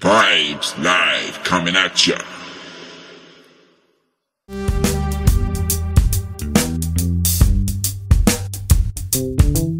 Vibes Live coming at ya. you